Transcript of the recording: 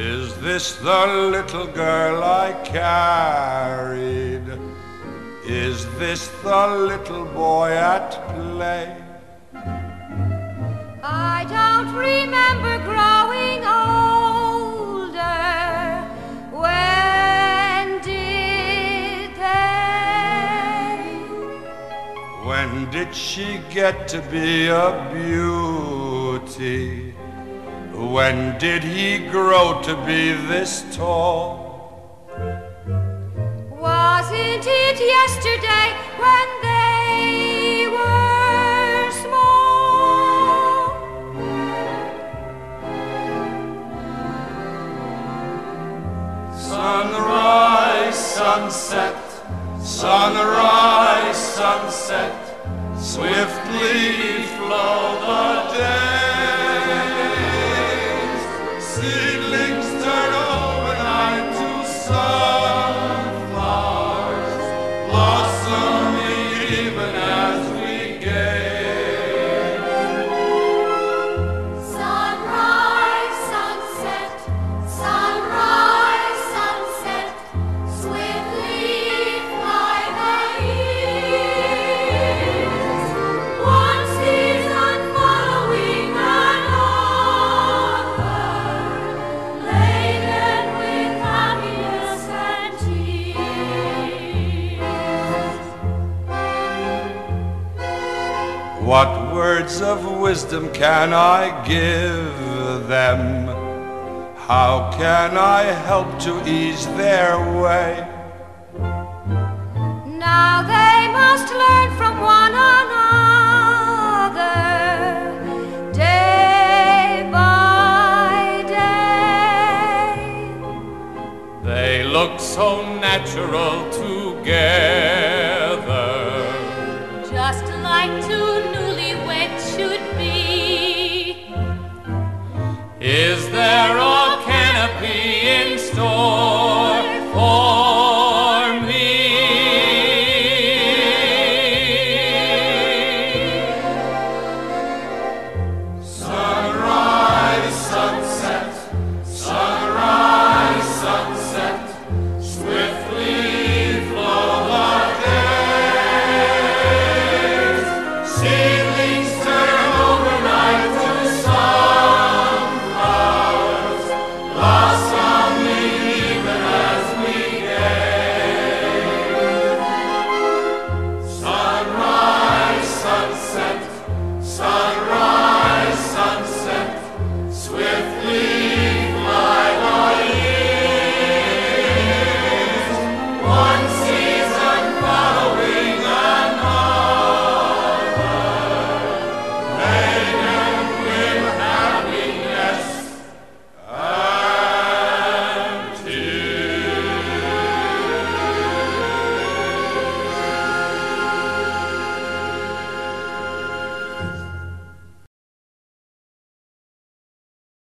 Is this the little girl I carried? Is this the little boy at play? I don't remember growing older. When did they? When did she get to be a beauty? When did he grow to be this tall? Wasn't it yesterday when they were small? Sunrise, sunset, sunrise, sunset, swiftly What words of wisdom can I give them? How can I help to ease their way? Now they must learn from one another, day by day. They look so natural together like two newlyweds should be. Is there